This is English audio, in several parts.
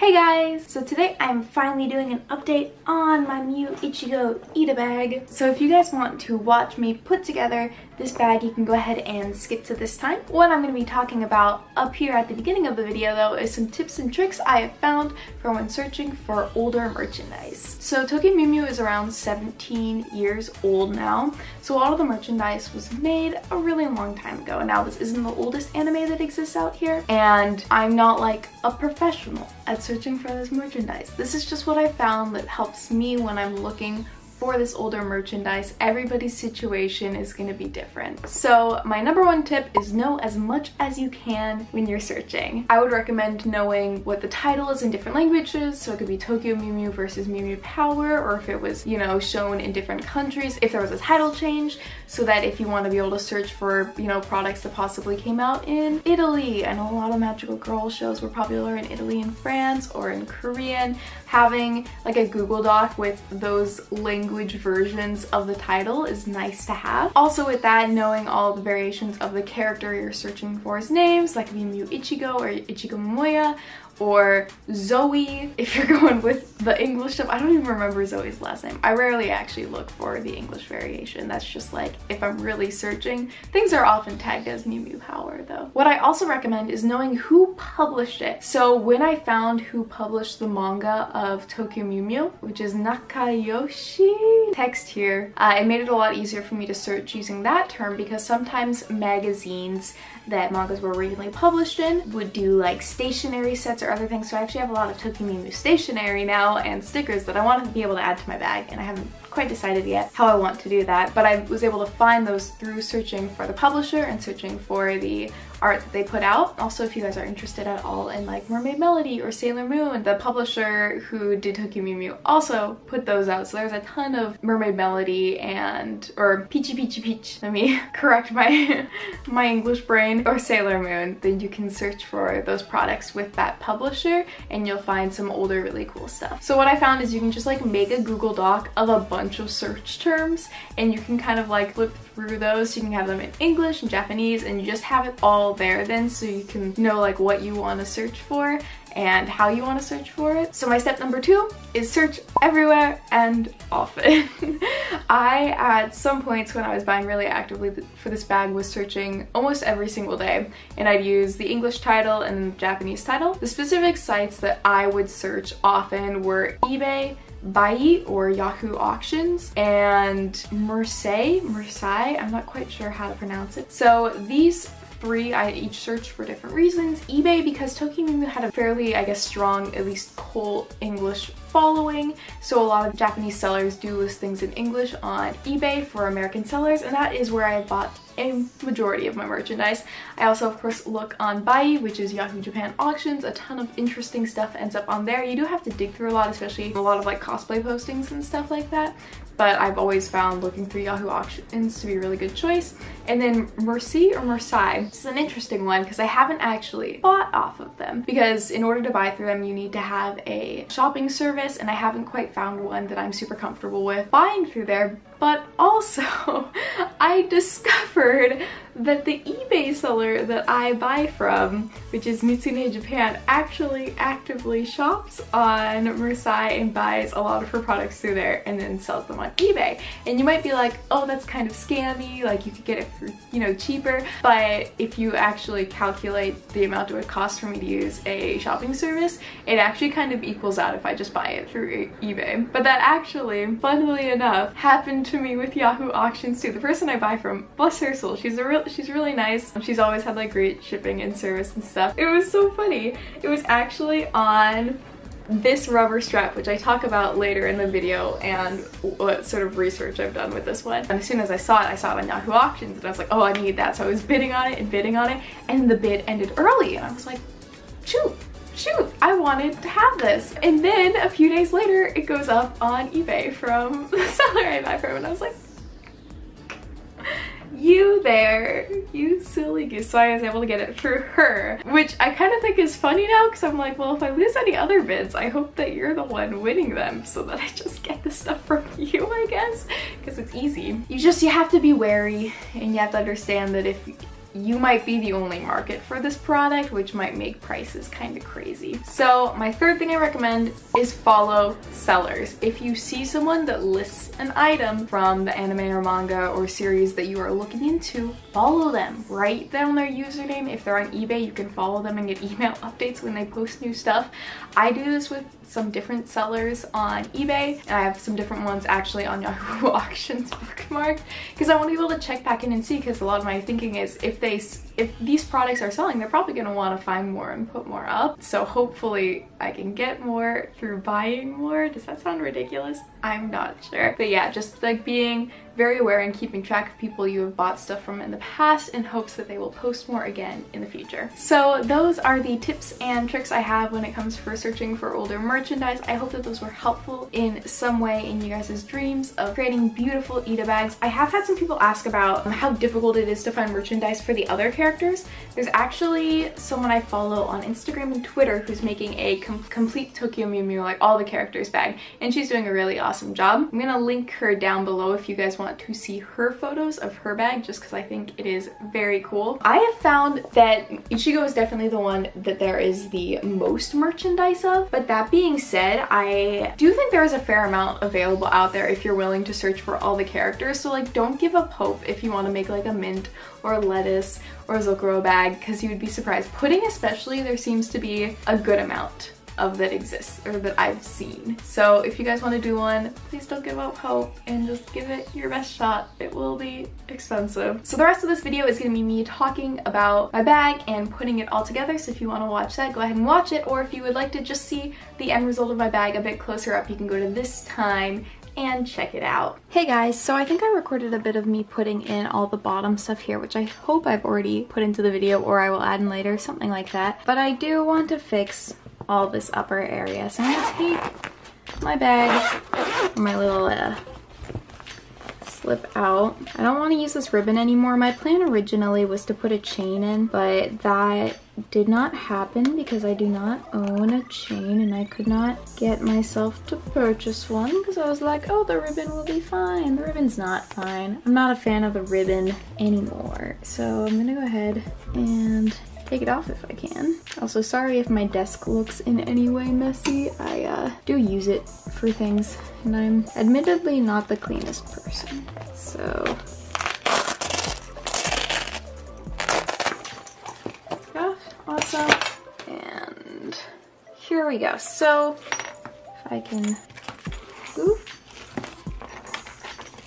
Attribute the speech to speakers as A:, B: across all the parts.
A: Hey guys! So today I'm finally doing an update on my Mew Ichigo Ita bag. So if you guys want to watch me put together this bag, you can go ahead and skip to this time. What I'm going to be talking about up here at the beginning of the video though is some tips and tricks I have found for when searching for older merchandise. So Tokyo Mew Mew is around 17 years old now, so a lot of the merchandise was made a really long time ago. And now this isn't the oldest anime that exists out here, and I'm not like a professional at searching for this merchandise. This is just what I found that helps me when I'm looking for this older merchandise, everybody's situation is going to be different. So my number one tip is know as much as you can when you're searching. I would recommend knowing what the title is in different languages, so it could be Tokyo Mew Mew versus Mew Mew Power, or if it was, you know, shown in different countries, if there was a title change, so that if you want to be able to search for, you know, products that possibly came out in Italy. I know a lot of magical girl shows were popular in Italy and France or in Korean. Having like a Google Doc with those language versions of the title is nice to have. Also with that, knowing all the variations of the character you're searching for's names, like Mew Ichigo or Ichigo Momoya, or Zoe if you're going with the English stuff. I don't even remember Zoe's last name. I rarely actually look for the English variation. That's just like if I'm really searching. Things are often tagged as Mew Mew Power though. What I also recommend is knowing who published it. So when I found who published the manga of Tokyo Mew Mew, which is Nakayoshi. Text here, uh, it made it a lot easier for me to search using that term because sometimes magazines that mangas were originally published in would do like stationery sets or other things. So I actually have a lot of Tokyo Mew Mew stationery now and stickers that I want to be able to add to my bag and I haven't quite decided yet how I want to do that, but I was able to find those through searching for the publisher and searching for the art that they put out. Also, if you guys are interested at all in like Mermaid Melody or Sailor Moon, the publisher who did Tokyo Mew also put those out. So there's a ton of Mermaid Melody and, or Peachy Peachy Peach, let me correct my, my English brain, or Sailor Moon, then you can search for those products with that publisher and you'll find some older really cool stuff. So what I found is you can just like make a Google Doc of a bunch of search terms and you can kind of like flip through those. You can have them in English and Japanese and you just have it all there then so you can know like what you want to search for and how you want to search for it. So my step number two is search everywhere and often. I, at some points when I was buying really actively for this bag, was searching almost every single day and I'd use the English title and the Japanese title. The specific sites that I would search often were eBay, Buyee or Yahoo Auctions and Mersey, Mersey, I'm not quite sure how to pronounce it. So these three I each searched for different reasons. eBay because Mew had a fairly, I guess, strong, at least cult English following. So a lot of Japanese sellers do list things in English on eBay for American sellers and that is where I bought a majority of my merchandise. I also of course look on Buyee, which is Yahoo Japan auctions. A ton of interesting stuff ends up on there. You do have to dig through a lot, especially a lot of like cosplay postings and stuff like that but I've always found looking through Yahoo Auctions to be a really good choice. And then Mercy or Mersai, this is an interesting one because I haven't actually bought off of them because in order to buy through them you need to have a shopping service and I haven't quite found one that I'm super comfortable with buying through there but also I discovered that the eBay seller that I buy from, which is Mitsune Japan, actually actively shops on Mersai and buys a lot of her products through there and then sells them on eBay. And you might be like, oh, that's kind of scammy, like you could get it for, you know, cheaper. But if you actually calculate the amount it would cost for me to use a shopping service, it actually kind of equals out if I just buy it through eBay. But that actually, funnily enough, happened to me with Yahoo Auctions too. The person I buy from, bless her soul, she's a real, she's really nice. She's always had like great shipping and service and stuff. It was so funny. It was actually on this rubber strap, which I talk about later in the video and what sort of research I've done with this one. And as soon as I saw it, I saw it on Yahoo Auctions and I was like, oh, I need that. So I was bidding on it and bidding on it and the bid ended early and I was like, shoot, shoot, I wanted to have this. And then a few days later, it goes up on eBay from the seller I buy from and I was like, you there, you silly goose. So I was able to get it through her, which I kind of think is funny now because I'm like, well, if I lose any other bids, I hope that you're the one winning them so that I just get the stuff from you, I guess, because it's easy. You just, you have to be wary and you have to understand that if you might be the only market for this product, which might make prices kind of crazy. So my third thing I recommend is follow sellers. If you see someone that lists an item from the anime or manga or series that you are looking into, follow them. Write down their username. If they're on eBay, you can follow them and get email updates when they post new stuff. I do this with some different sellers on eBay and I have some different ones actually on Yahoo Auctions bookmarked because I want to be able to check back in and see because a lot of my thinking is if they if these products are selling they're probably want to find more and put more up so hopefully I can get more through buying more does that sound ridiculous I'm not sure but yeah just like being very aware and keeping track of people you have bought stuff from in the past in hopes that they will post more again in the future. So those are the tips and tricks I have when it comes for searching for older merchandise. I hope that those were helpful in some way in you guys' dreams of creating beautiful Ita bags. I have had some people ask about how difficult it is to find merchandise for the other characters. There's actually someone I follow on Instagram and Twitter who's making a com complete Tokyo Mew Mew, like all the characters bag, and she's doing a really awesome job. I'm gonna link her down below if you guys want to see her photos of her bag just because I think it is very cool. I have found that Ichigo is definitely the one that there is the most merchandise of, but that being said, I do think there is a fair amount available out there if you're willing to search for all the characters. So like don't give up hope if you want to make like a mint or lettuce or a Zakuro bag because you would be surprised. Pudding especially, there seems to be a good amount of that exists or that I've seen. So if you guys want to do one, please don't give up hope and just give it your best shot. It will be expensive. So the rest of this video is going to be me talking about my bag and putting it all together. So if you want to watch that, go ahead and watch it. Or if you would like to just see the end result of my bag a bit closer up, you can go to this time and check it out. Hey guys, so I think I recorded a bit of me putting in all the bottom stuff here, which I hope I've already put into the video or I will add in later, something like that. But I do want to fix all this upper area. So I'm gonna take my bag, my little uh, slip out. I don't want to use this ribbon anymore. My plan originally was to put a chain in, but that did not happen because I do not own a chain and I could not get myself to purchase one because I was like, oh, the ribbon will be fine. The ribbon's not fine. I'm not a fan of the ribbon anymore. So I'm gonna go ahead and take it off if I can. Also, sorry if my desk looks in any way messy. I uh, do use it for things, and I'm admittedly not the cleanest person. So, awesome. And here we go. So, if I can oof,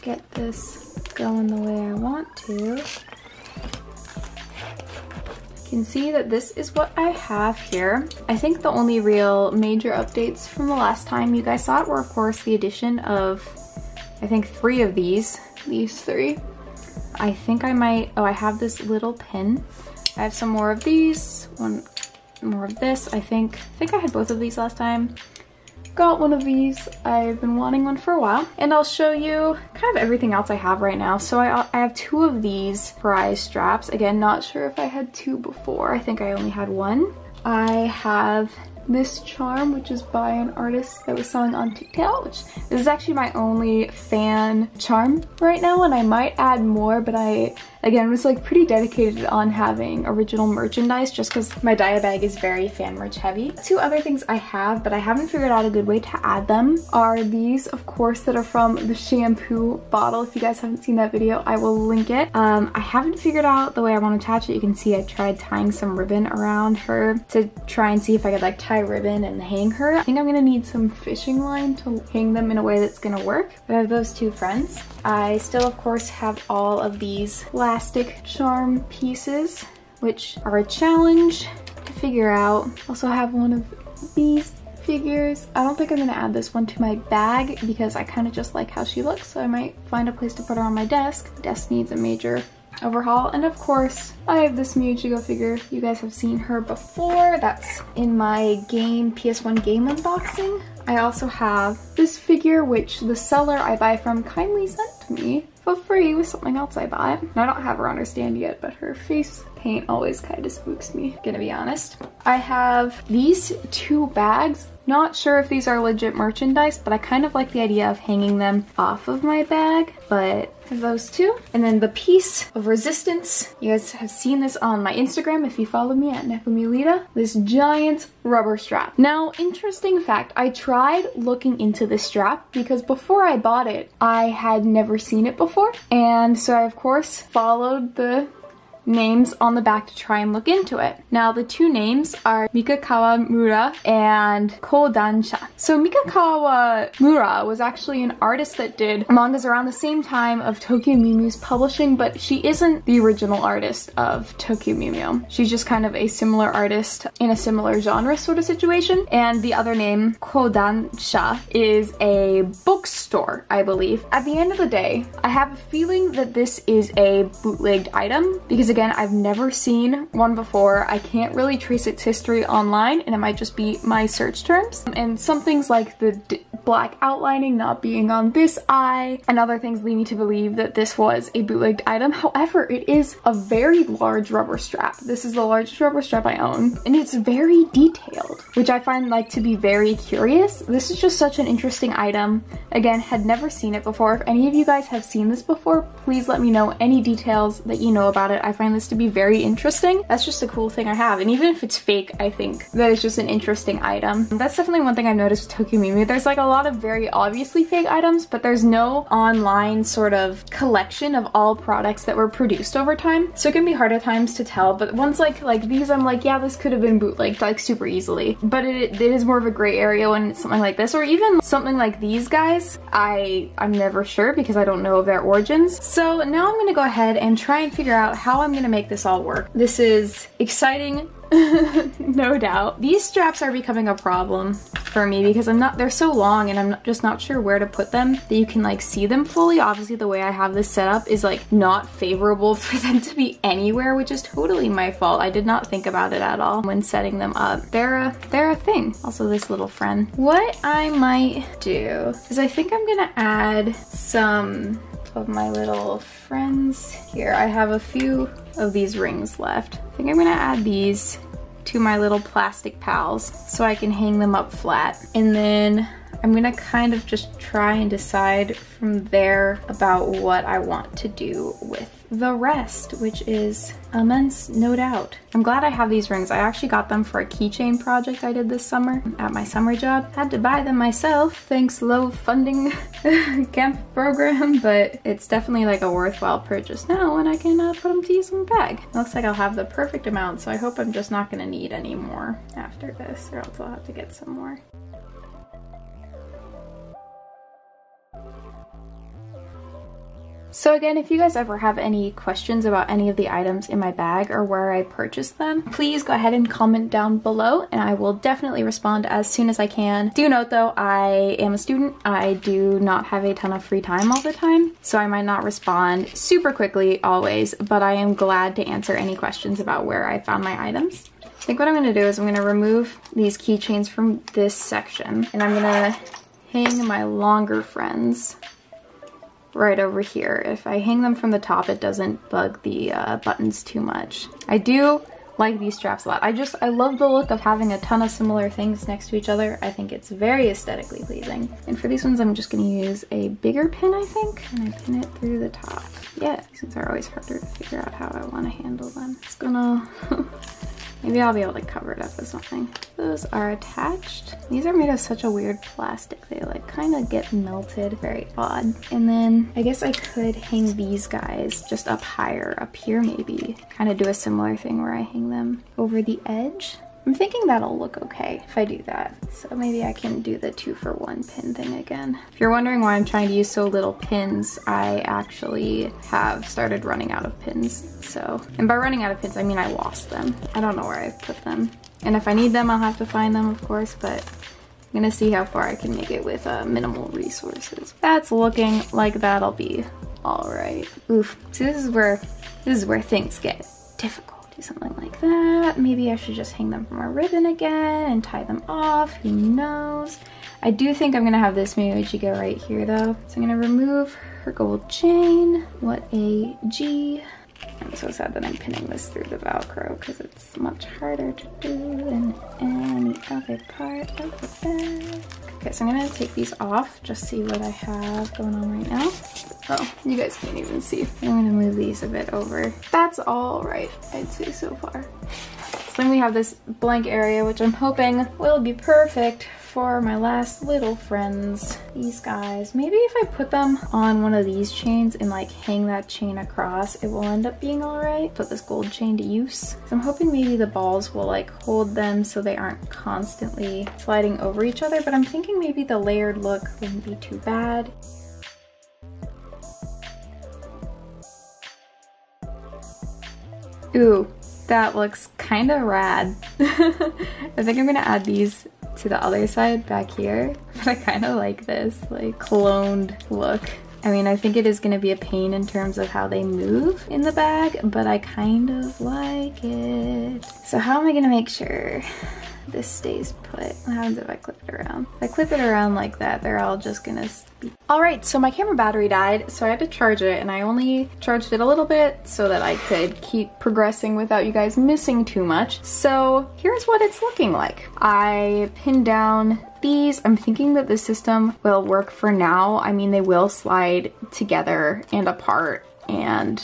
A: get this going the way I want to, can see that this is what I have here. I think the only real major updates from the last time you guys saw it were of course the addition of, I think three of these, these three. I think I might, oh I have this little pin. I have some more of these, one more of this. I think, I think I had both of these last time got one of these. I've been wanting one for a while. And I'll show you kind of everything else I have right now. So I, I have two of these prize straps. Again, not sure if I had two before. I think I only had one. I have this charm, which is by an artist that was selling on TikTok, which this is actually my only fan charm right now, and I might add more, but I Again, was like pretty dedicated on having original merchandise just because my Daya bag is very fan merch heavy. Two other things I have, but I haven't figured out a good way to add them are these, of course, that are from the shampoo bottle. If you guys haven't seen that video, I will link it. Um, I haven't figured out the way I want to attach it. You can see I tried tying some ribbon around her to try and see if I could like tie ribbon and hang her. I think I'm gonna need some fishing line to hang them in a way that's gonna work. I have those two friends. I still, of course, have all of these plastic charm pieces, which are a challenge to figure out. Also have one of these figures. I don't think I'm gonna add this one to my bag because I kind of just like how she looks, so I might find a place to put her on my desk. Desk needs a major overhaul. And of course, I have this Mew Ichigo figure. You guys have seen her before. That's in my game, PS1 game unboxing. I also have this figure, which the seller I buy from kindly sent me for free with something else I bought. And I don't have her on her stand yet, but her face paint always kind of spooks me, gonna be honest. I have these two bags Not sure if these are legit merchandise, but I kind of like the idea of hanging them off of my bag, but those two. And then the piece of resistance. You guys have seen this on my Instagram if you follow me at nekomewleta. This giant rubber strap. Now, interesting fact, I tried looking into this strap because before I bought it, I had never seen it before. And so I, of course, followed the names on the back to try and look into it. Now the two names are Mikakawa Mura and Kodansha. So Mikakawa Mura was actually an artist that did mangas around the same time of Tokyo Mew Mew's publishing, but she isn't the original artist of Tokyo Mew Mew. She's just kind of a similar artist in a similar genre sort of situation. And the other name, Kodansha, is a bookstore, I believe. At the end of the day, I have a feeling that this is a bootlegged item because again, I've never seen one before. I can't really trace its history online and it might just be my search terms. And some things like the black outlining not being on this eye and other things lead me to believe that this was a bootlegged item. However, it is a very large rubber strap. This is the largest rubber strap I own and it's very detailed, which I find like to be very curious. This is just such an interesting item. Again, had never seen it before. If any of you guys have seen this before, please let me know any details that you know about it. I find this to be very interesting. That's just a cool thing I have. And even if it's fake, I think that it's just an interesting item. That's definitely one thing I've noticed with Tokyo. There's like a lot of very obviously fake items, but there's no online sort of collection of all products that were produced over time. So it can be hard at times to tell, but ones like like these, I'm like, yeah, this could have been bootlegged like super easily. But it, it is more of a gray area when it's something like this, or even something like these guys. I, I'm never sure because I don't know of their origins. So now I'm gonna go ahead and try and figure out how I'm gonna make this all work. This is exciting, no doubt. These straps are becoming a problem for me because I'm not, they're so long and I'm just not sure where to put them that you can like see them fully. Obviously the way I have this set up is like not favorable for them to be anywhere, which is totally my fault. I did not think about it at all when setting them up. They're a, they're a thing. Also this little friend. What I might do is I think I'm gonna add some of my little friends here. I have a few of these rings left. I think I'm gonna add these to my little plastic pals so I can hang them up flat. And then I'm gonna kind of just try and decide from there about what I want to do with the rest, which is immense, no doubt. I'm glad I have these rings. I actually got them for a keychain project I did this summer at my summer job. Had to buy them myself, thanks low funding camp program, but it's definitely like a worthwhile purchase now and I can uh, put them to use in the bag. It looks like I'll have the perfect amount, so I hope I'm just not gonna need any more after this, or else I'll have to get some more. So again, if you guys ever have any questions about any of the items in my bag or where I purchased them, please go ahead and comment down below and I will definitely respond as soon as I can. Do note though, I am a student. I do not have a ton of free time all the time, so I might not respond super quickly always, but I am glad to answer any questions about where I found my items. I think what I'm gonna do is I'm gonna remove these keychains from this section and I'm gonna hang my longer friends right over here. If I hang them from the top, it doesn't bug the uh, buttons too much. I do like these straps a lot. I just, I love the look of having a ton of similar things next to each other. I think it's very aesthetically pleasing. And for these ones, I'm just gonna use a bigger pin, I think, and I pin it through the top. Yeah, these ones are always harder to figure out how I wanna handle them. It's gonna Maybe I'll be able to cover it up with something. Those are attached. These are made of such a weird plastic. They like kind of get melted, very odd. And then I guess I could hang these guys just up higher, up here maybe. Kind of do a similar thing where I hang them over the edge. I'm thinking that'll look okay if I do that. So maybe I can do the two for one pin thing again. If you're wondering why I'm trying to use so little pins, I actually have started running out of pins. So, and by running out of pins, I mean I lost them. I don't know where I put them. And if I need them, I'll have to find them, of course, but I'm gonna see how far I can make it with uh, minimal resources. That's looking like that'll be all right. Oof, so this is where, this is where things get difficult something like that. Maybe I should just hang them from a ribbon again and tie them off, who knows. I do think I'm gonna have this Mew Ichigo right here though. So I'm gonna remove her gold chain. What a G. I'm so sad that I'm pinning this through the Velcro because it's much harder to do than any other part of the bag. Okay, so I'm gonna take these off, just see what I have going on right now. Oh, you guys can't even see. I'm gonna move these a bit over. That's all right, I'd say so far. Then we have this blank area, which I'm hoping will be perfect for my last little friends, these guys. Maybe if I put them on one of these chains and like hang that chain across, it will end up being all right. Put this gold chain to use. So I'm hoping maybe the balls will like hold them so they aren't constantly sliding over each other, but I'm thinking maybe the layered look wouldn't be too bad. Ooh, that looks kind of rad. I think I'm gonna add these to the other side back here. But I kind of like this like cloned look. I mean, I think it is to be a pain in terms of how they move in the bag, but I kind of like it. So how am I to make sure this stays put. What happens if I clip it around? If I clip it around like that, they're all just gonna be. All right, so my camera battery died, so I had to charge it, and I only charged it a little bit so that I could keep progressing without you guys missing too much. So here's what it's looking like. I pinned down these. I'm thinking that the system will work for now. I mean, they will slide together and apart, and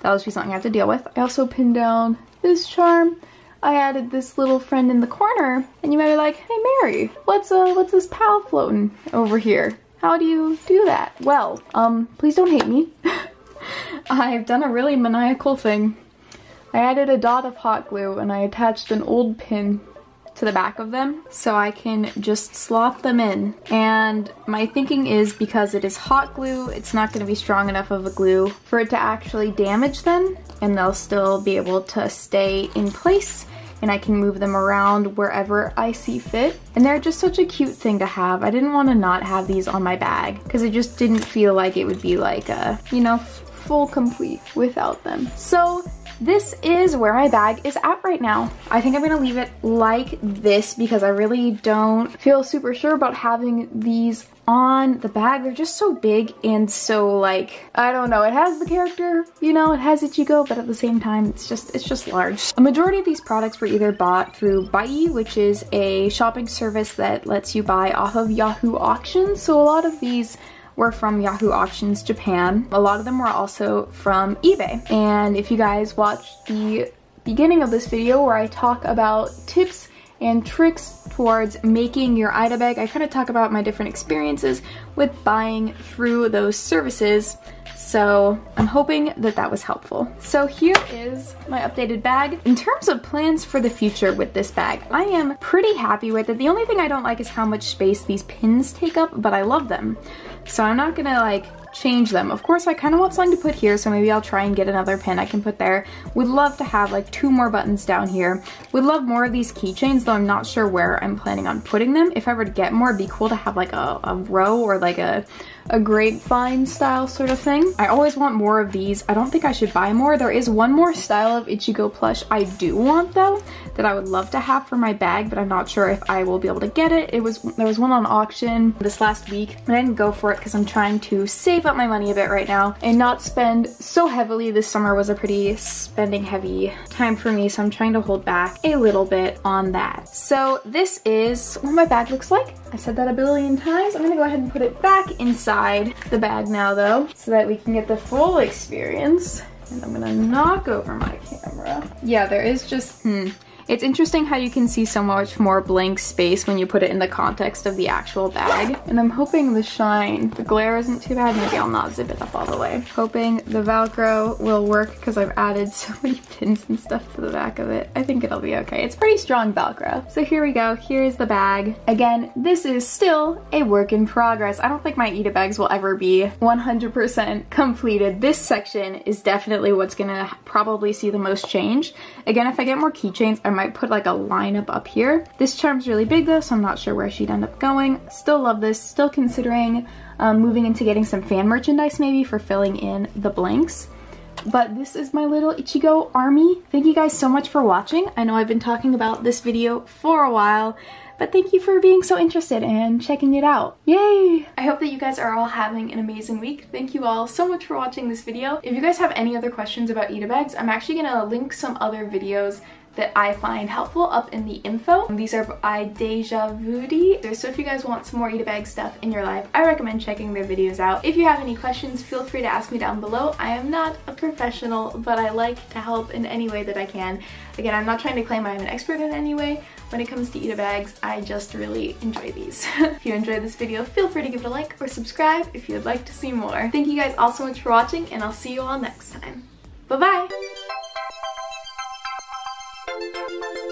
A: that'll just be something I have to deal with. I also pinned down this charm. I added this little friend in the corner, and you might be like, hey Mary, what's uh, what's this pal floating over here? How do you do that? Well, um, please don't hate me. I've done a really maniacal thing. I added a dot of hot glue and I attached an old pin to the back of them so I can just slot them in. And my thinking is because it is hot glue, it's not going to be strong enough of a glue for it to actually damage them and they'll still be able to stay in place and I can move them around wherever I see fit. And they're just such a cute thing to have. I didn't want to not have these on my bag because it just didn't feel like it would be like a, you know, full complete without them. So this is where my bag is at right now. I think I'm gonna leave it like this because I really don't feel super sure about having these on the bag. They're just so big and so like, I don't know, it has the character, you know, it has Ichigo, but at the same time, it's just, it's just large. A majority of these products were either bought through Buyee, which is a shopping service that lets you buy off of Yahoo Auctions. So a lot of these were from Yahoo Auctions Japan. A lot of them were also from eBay. And if you guys watched the beginning of this video where I talk about tips and tricks towards making your Ita bag, I kind of talk about my different experiences with buying through those services. So I'm hoping that that was helpful. So here is my updated bag. In terms of plans for the future with this bag, I am pretty happy with it. The only thing I don't like is how much space these pins take up, but I love them. So I'm not gonna like change them. Of course, I kind of want something to put here, so maybe I'll try and get another pin I can put there. Would love to have like two more buttons down here. Would love more of these keychains, though I'm not sure where I'm planning on putting them. If I were to get more, it'd be cool to have like a, a row or like a a grapevine style sort of thing. I always want more of these. I don't think I should buy more. There is one more style of Ichigo plush I do want though that I would love to have for my bag, but I'm not sure if I will be able to get it. It was There was one on auction this last week, but I didn't go for it because I'm trying to save up my money a bit right now and not spend so heavily. This summer was a pretty spending heavy time for me, so I'm trying to hold back a little bit on that. So this is what my bag looks like. I've said that a billion times. I'm gonna go ahead and put it back inside the bag now though, so that we can get the full experience. And I'm gonna knock over my camera. Yeah, there is just, hmm, it's interesting how you can see so much more blank space when you put it in the context of the actual bag. And I'm hoping the shine, the glare isn't too bad. Maybe I'll not zip it up all the way. Hoping the Velcro will work because I've added so many pins and stuff to the back of it. I think it'll be okay. It's pretty strong Velcro. So here we go. Here's the bag. Again, this is still a work in progress. I don't think my Ita bags will ever be 100% completed. This section is definitely what's gonna probably see the most change. Again, if I get more keychains, I might put like a lineup up here. This charm's really big though, so I'm not sure where she'd end up going. Still love this, still considering um, moving into getting some fan merchandise maybe for filling in the blanks. But this is my little Ichigo army. Thank you guys so much for watching. I know I've been talking about this video for a while, but thank you for being so interested and checking it out. Yay! I hope that you guys are all having an amazing week. Thank you all so much for watching this video. If you guys have any other questions about Ita bags, I'm actually gonna link some other videos that I find helpful up in the info. These are by Deja Vudi. So if you guys want some more Ita Bag stuff in your life, I recommend checking their videos out. If you have any questions, feel free to ask me down below. I am not a professional, but I like to help in any way that I can. Again, I'm not trying to claim I'm an expert in any way. When it comes to Ita Bags, I just really enjoy these. if you enjoyed this video, feel free to give it a like or subscribe if you'd like to see more. Thank you guys all so much for watching, and I'll see you all next time. Bye-bye! Thank you.